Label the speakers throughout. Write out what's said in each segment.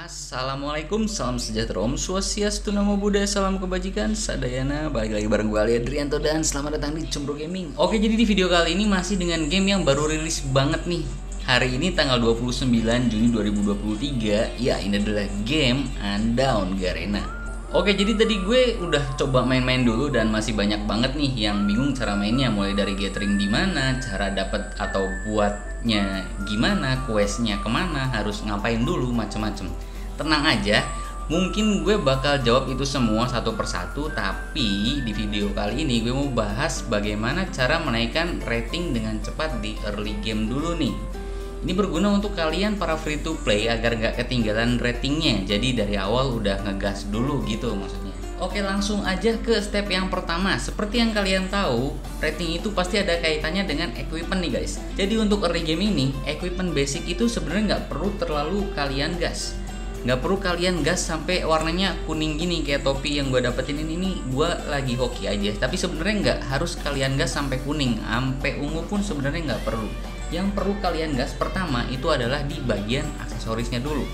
Speaker 1: Assalamualaikum, salam sejahtera, Om Swastiastu, Namo Buddhaya, salam kebajikan, Sadayana, balik lagi bareng gue Ali Adrianto dan selamat datang di Cembro Gaming. Oke, jadi di video kali ini masih dengan game yang baru rilis banget nih. Hari ini tanggal 29 Juni 2023, ya ini adalah game Undown Garena. Oke, jadi tadi gue udah coba main-main dulu dan masih banyak banget nih yang bingung cara mainnya, mulai dari gathering di mana, cara dapat atau buatnya gimana, questnya ke mana, harus ngapain dulu, macem-macem. Tenang aja, mungkin gue bakal jawab itu semua satu persatu, tapi di video kali ini gue mau bahas bagaimana cara menaikkan rating dengan cepat di early game dulu nih. Ini berguna untuk kalian para free to play agar nggak ketinggalan ratingnya. Jadi dari awal udah ngegas dulu gitu maksudnya. Oke langsung aja ke step yang pertama. Seperti yang kalian tahu, rating itu pasti ada kaitannya dengan equipment nih guys. Jadi untuk early game ini, equipment basic itu sebenarnya nggak perlu terlalu kalian gas. Nggak perlu kalian gas sampai warnanya kuning gini kayak topi yang gue dapetin ini, ini gue lagi hoki aja. Tapi sebenarnya nggak harus kalian gas sampai kuning, sampai ungu pun sebenarnya nggak perlu yang perlu kalian gas pertama itu adalah di bagian aksesorisnya dulu.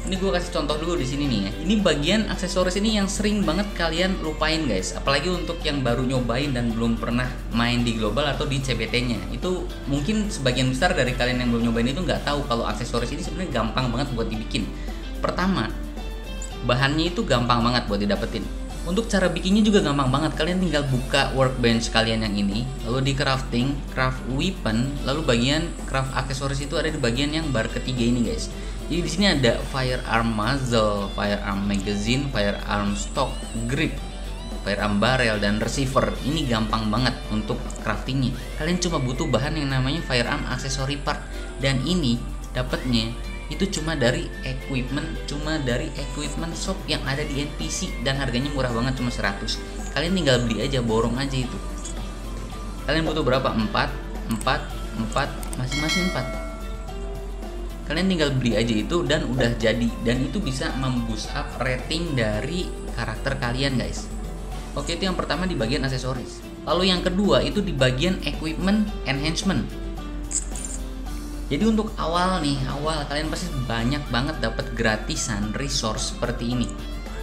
Speaker 1: Ini gue kasih contoh dulu di sini nih ya. Ini bagian aksesoris ini yang sering banget kalian lupain guys. Apalagi untuk yang baru nyobain dan belum pernah main di global atau di CBT-nya. Itu mungkin sebagian besar dari kalian yang belum nyobain itu nggak tahu kalau aksesoris ini sebenarnya gampang banget buat dibikin. Pertama, bahannya itu gampang banget buat didapetin untuk cara bikinnya juga gampang banget. Kalian tinggal buka workbench kalian yang ini, lalu di crafting, craft weapon, lalu bagian craft aksesoris itu ada di bagian yang bar ketiga ini, guys. Jadi di sini ada firearm muzzle, firearm magazine, firearm stock, grip, firearm barrel dan receiver. Ini gampang banget untuk craftingnya. Kalian cuma butuh bahan yang namanya firearm accessory part dan ini dapatnya itu cuma dari equipment cuma dari equipment shop yang ada di NPC dan harganya murah banget cuma 100 kalian tinggal beli aja borong aja itu. Kalian butuh berapa? 4 4 4 masing-masing 4 kalian tinggal beli aja itu dan udah jadi. Dan itu bisa memboost up rating dari karakter kalian guys. Oke itu yang pertama di bagian aksesoris. Lalu yang kedua itu di bagian equipment enhancement jadi untuk awal nih, awal kalian pasti banyak banget dapat gratisan resource seperti ini.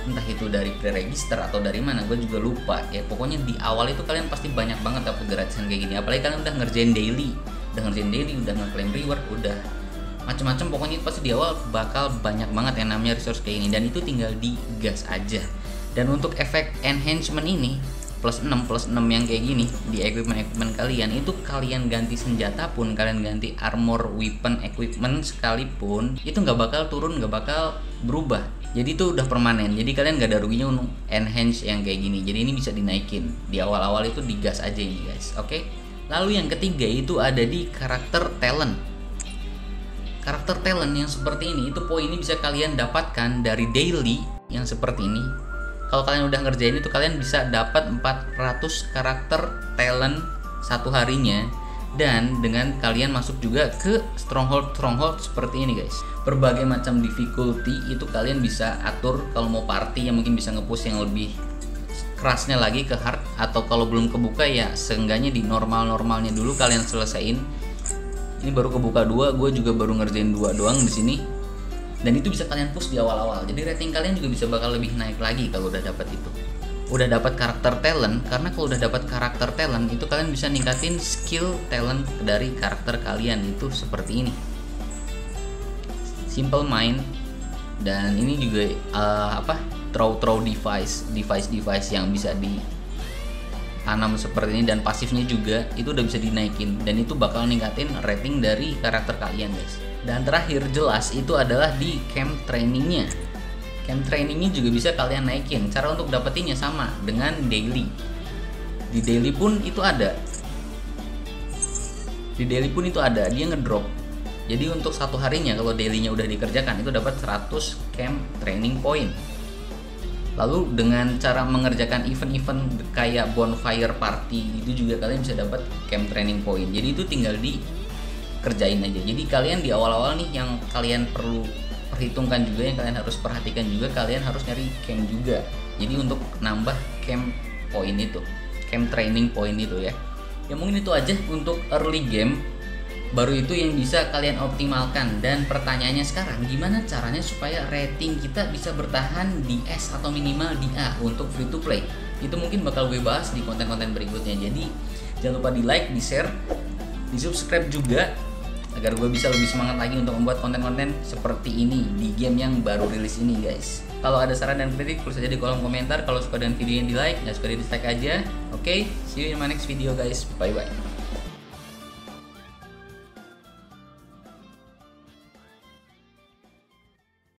Speaker 1: Entah itu dari pre-register atau dari mana, gue juga lupa. Ya pokoknya di awal itu kalian pasti banyak banget dapat gratisan kayak gini. Apalagi kalian udah ngerjain daily, udah ngerjain daily, udah ngeklaim reward, udah macam-macam pokoknya itu pasti di awal bakal banyak banget yang namanya resource kayak ini dan itu tinggal digas aja. Dan untuk efek enhancement ini plus 6 plus 6 yang kayak gini di equipment equipment kalian itu kalian ganti senjata pun kalian ganti armor weapon equipment sekalipun itu nggak bakal turun nggak bakal berubah. Jadi itu udah permanen. Jadi kalian nggak ada ruginya untuk enhance yang kayak gini. Jadi ini bisa dinaikin. Di awal-awal itu digas aja ini guys. Oke? Lalu yang ketiga itu ada di karakter talent. Karakter talent yang seperti ini itu poin ini bisa kalian dapatkan dari daily yang seperti ini kalau kalian udah ngerjain itu kalian bisa dapat 400 karakter talent satu harinya. Dan dengan kalian masuk juga ke stronghold stronghold seperti ini guys. Berbagai macam difficulty itu kalian bisa atur kalau mau party yang mungkin bisa ngepush yang lebih kerasnya lagi ke hard. Atau kalau belum kebuka ya seenggaknya di normal normalnya dulu kalian selesaiin. Ini baru kebuka dua gue juga baru ngerjain dua doang di sini dan itu bisa kalian push di awal-awal. Jadi rating kalian juga bisa bakal lebih naik lagi kalau udah dapat itu. Udah dapat karakter talent karena kalau udah dapat karakter talent itu kalian bisa ningkatin skill talent dari karakter kalian. Itu seperti ini. Simple mind dan ini juga uh, apa? Throw throw device device device yang bisa di tanam seperti ini. Dan pasifnya juga itu udah bisa dinaikin. Dan itu bakal ningkatin rating dari karakter kalian guys dan terakhir jelas itu adalah di camp trainingnya. Camp trainingnya juga bisa kalian naikin. Cara untuk dapetinnya sama dengan daily. Di daily pun itu ada. Di daily pun itu ada. Dia ngedrop. Jadi untuk satu harinya kalau dailynya udah dikerjakan itu dapat 100 camp training point. Lalu dengan cara mengerjakan event-event kayak bonfire party itu juga kalian bisa dapat camp training point. Jadi itu tinggal di kerjain aja. Jadi kalian di awal-awal nih yang kalian perlu perhitungkan juga yang kalian harus perhatikan juga kalian harus nyari camp juga. Jadi untuk nambah camp point itu camp training point itu ya. Ya mungkin itu aja untuk early game. Baru itu yang bisa kalian optimalkan. Dan pertanyaannya sekarang gimana caranya supaya rating kita bisa bertahan di S atau minimal di A untuk free to play? Itu mungkin bakal gue bahas di konten-konten berikutnya. Jadi jangan lupa di like di share di subscribe juga agar gue bisa lebih semangat lagi untuk membuat konten-konten seperti ini di game yang baru rilis ini guys. Kalau ada saran dan kritik tulis saja di kolom komentar. Kalau suka dengan video yang di like nggak suka di dislike aja. Oke okay? see you in my next video guys. Bye bye